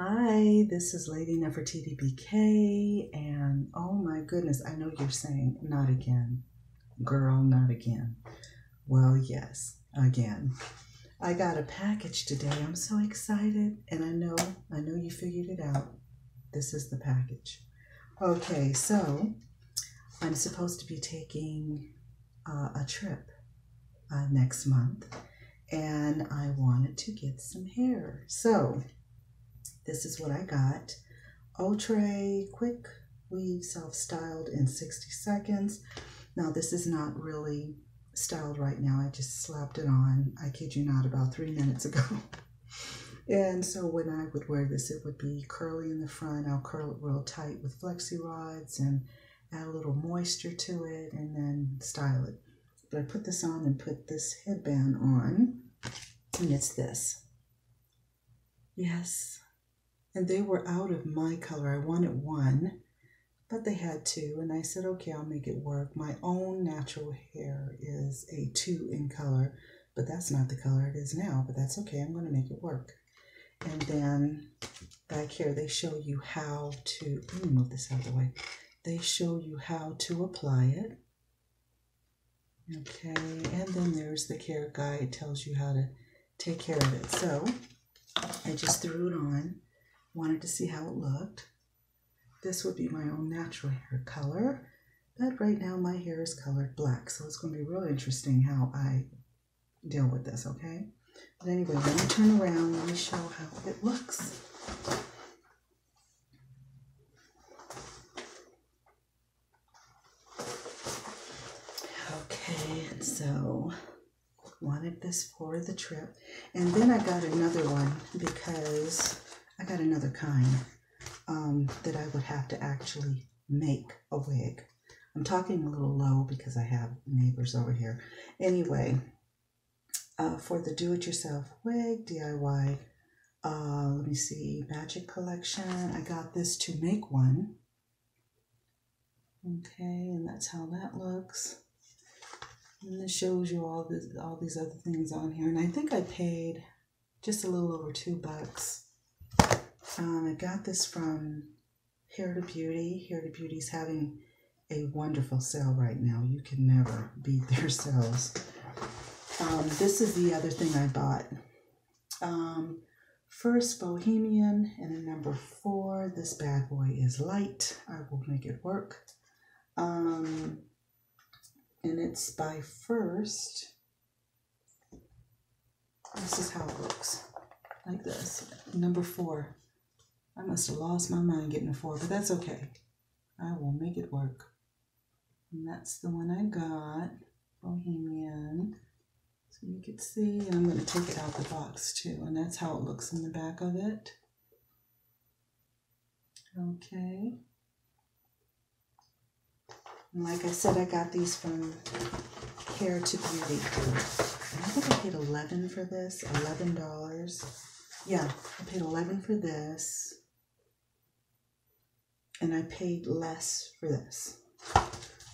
Hi, this is Lady Nefertiti BK, and oh my goodness, I know you're saying, not again. Girl, not again. Well, yes, again. I got a package today. I'm so excited, and I know, I know you figured it out. This is the package. Okay, so I'm supposed to be taking uh, a trip uh, next month, and I wanted to get some hair. So, this is what I got. Outre Quick Weave Self-Styled in 60 seconds. Now this is not really styled right now. I just slapped it on, I kid you not, about three minutes ago. and so when I would wear this, it would be curly in the front. I'll curl it real tight with flexi rods and add a little moisture to it and then style it. But I put this on and put this headband on and it's this. Yes, and they were out of my color. I wanted one, but they had two, and I said, okay, I'll make it work. My own natural hair is a two in color, but that's not the color it is now, but that's okay. I'm going to make it work. And then back here, they show you how to, let me move this out of the way. They show you how to apply it. Okay, and then there's the care guide. Tells you how to take care of it. So I just threw it on wanted to see how it looked. This would be my own natural hair color, but right now my hair is colored black, so it's going to be really interesting how I deal with this, okay? But anyway, let me turn around, let me show how it looks. Okay, so wanted this for the trip. And then I got another one because I got another kind um, that I would have to actually make a wig. I'm talking a little low because I have neighbors over here. Anyway, uh, for the do-it-yourself wig, DIY, uh, let me see, Magic Collection, I got this to make one. Okay, and that's how that looks. And this shows you all this, all these other things on here. And I think I paid just a little over two bucks um, I got this from Hair to Beauty. Hair to Beauty is having a wonderful sale right now. You can never beat their sales. Um, this is the other thing I bought. Um, first, Bohemian, and a number four. This bad boy is light. I will make it work. Um, and it's by First. This is how it looks. Like this. Number four. I must have lost my mind getting a four, but that's okay. I will make it work. And that's the one I got, Bohemian. So you can see, and I'm going to take it out the box too, and that's how it looks in the back of it. Okay. And like I said, I got these from Hair to Beauty. I think I paid 11 for this, $11. Yeah, I paid 11 for this and I paid less for this.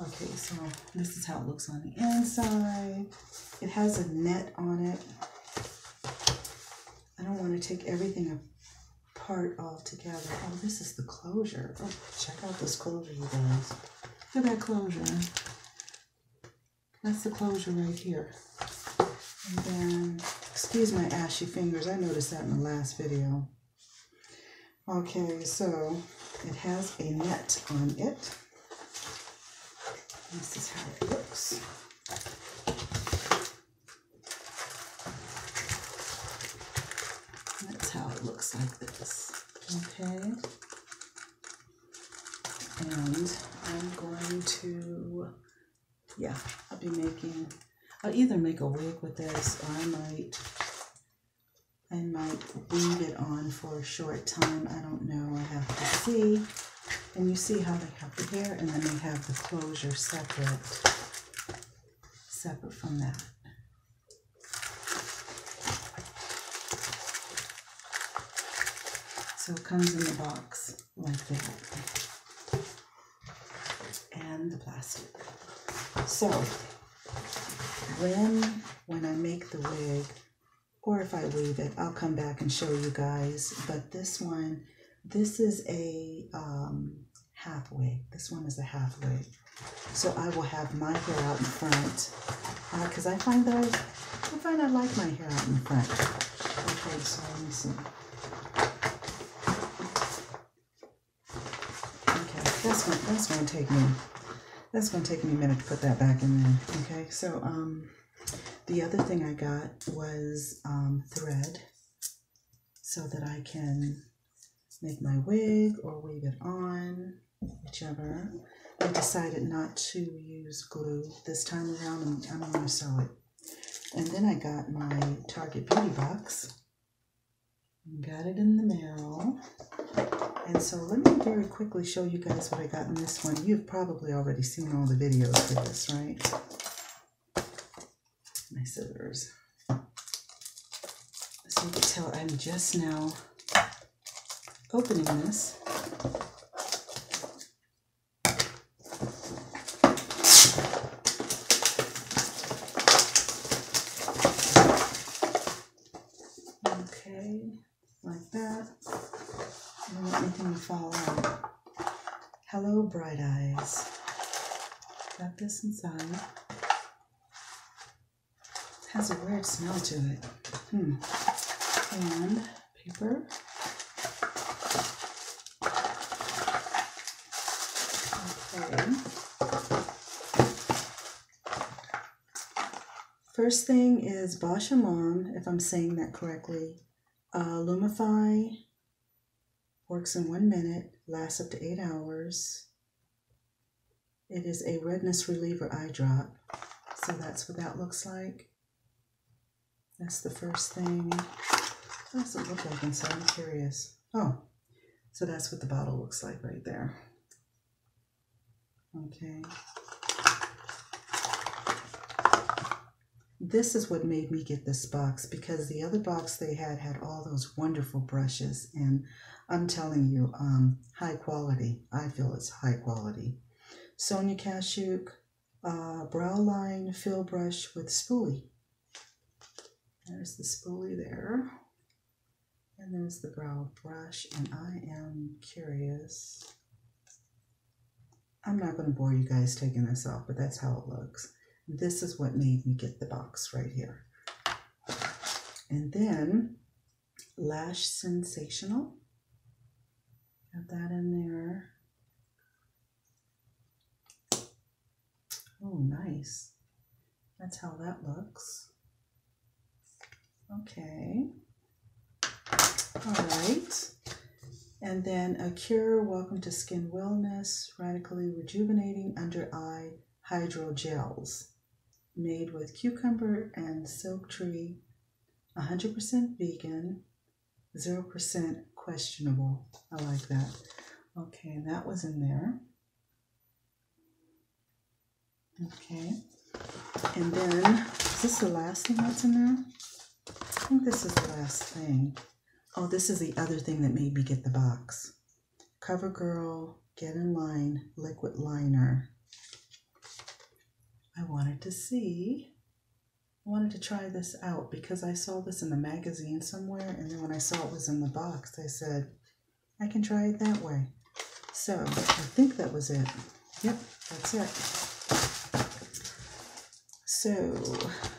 Okay, so this is how it looks on the inside. It has a net on it. I don't want to take everything apart all together. Oh, this is the closure. Oh, check out this closure, you guys. Look at that closure. That's the closure right here. And then, excuse my ashy fingers. I noticed that in the last video. Okay, so it has a net on it. This is how it looks. That's how it looks like this. Okay. And I'm going to, yeah, I'll be making, I'll either make a wig with this or I might I might leave it on for a short time. I don't know. I have to see. And you see how they have the hair and then they have the closure separate, separate from that. So it comes in the box like that. And the plastic. So when when I make the wig, or if I weave it, I'll come back and show you guys. But this one, this is a um, half wig. This one is a half wig. So I will have my hair out in front because uh, I find that I, I find I like my hair out in front. Okay, so let me see. Okay, that's going that's to take me that's to take me a minute to put that back in there. Okay, so um. The other thing I got was um, thread so that I can make my wig or weave it on, whichever. I decided not to use glue this time around. I'm, I'm going to sew it. And then I got my Target Beauty Box. Got it in the mail. And so let me very quickly show you guys what I got in this one. You've probably already seen all the videos for this, right? Scissors. So you can tell I'm just now opening this. Okay, like that. I don't want anything to fall out. Hello, bright eyes. Got this inside has a weird smell to it. Hmm. And paper. Okay. First thing is Lawn, if I'm saying that correctly. Uh, Lumify works in one minute, lasts up to eight hours. It is a redness reliever eye drop. So that's what that looks like. That's the first thing. What does it look like inside? I'm curious. Oh, so that's what the bottle looks like right there. Okay. This is what made me get this box because the other box they had had all those wonderful brushes and I'm telling you, um, high quality. I feel it's high quality. Sonia Kashuk uh, brow line fill brush with spoolie. There's the spoolie there. And there's the brow brush. And I am curious. I'm not going to bore you guys taking this off, but that's how it looks. This is what made me get the box right here. And then Lash Sensational. Got that in there. Oh, nice. That's how that looks. Okay. All right. And then Acure, welcome to skin wellness, radically rejuvenating under eye hydro gels made with cucumber and silk tree, 100% vegan, 0% questionable. I like that. Okay, that was in there. Okay. And then, is this the last thing that's in there? I think this is the last thing. Oh, this is the other thing that made me get the box. CoverGirl Get in Line Liquid Liner. I wanted to see, I wanted to try this out because I saw this in the magazine somewhere and then when I saw it was in the box, I said, I can try it that way. So I think that was it. Yep, that's it. So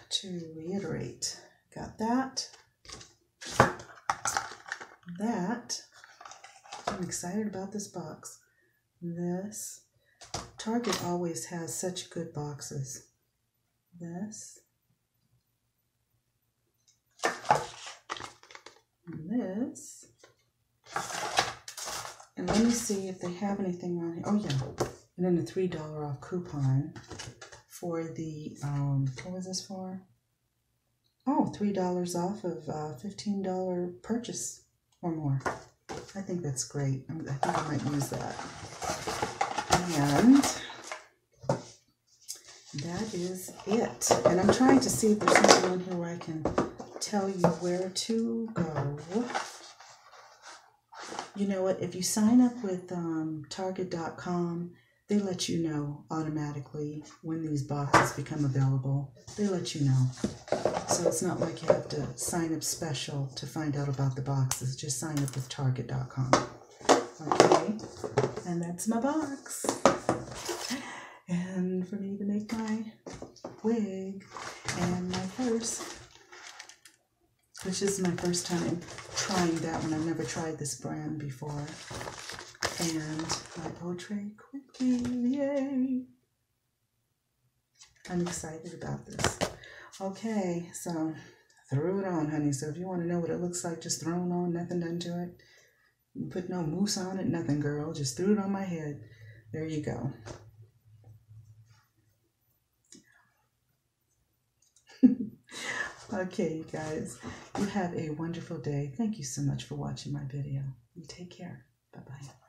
to reiterate, That. That. I'm excited about this box. This. Target always has such good boxes. This. And this. And let me see if they have anything on here. Oh, yeah. And then the $3 off coupon for the, um, what was this for? Oh, $3 off of a $15 purchase or more. I think that's great. I think I might use that. And that is it. And I'm trying to see if there's something on here where I can tell you where to go. You know what? If you sign up with um, Target.com, they let you know automatically when these boxes become available. They let you know. So it's not like you have to sign up special to find out about the boxes. Just sign up with Target.com. Okay, and that's my box. And for me to make my wig and my purse, which is my first time trying that one. I've never tried this brand before. And my portrait quickly, yay! I'm excited about this. Okay, so throw it on, honey. So if you want to know what it looks like, just thrown on, nothing done to it. Put no mousse on it, nothing, girl. Just threw it on my head. There you go. okay, you guys. You have a wonderful day. Thank you so much for watching my video. You take care. Bye-bye.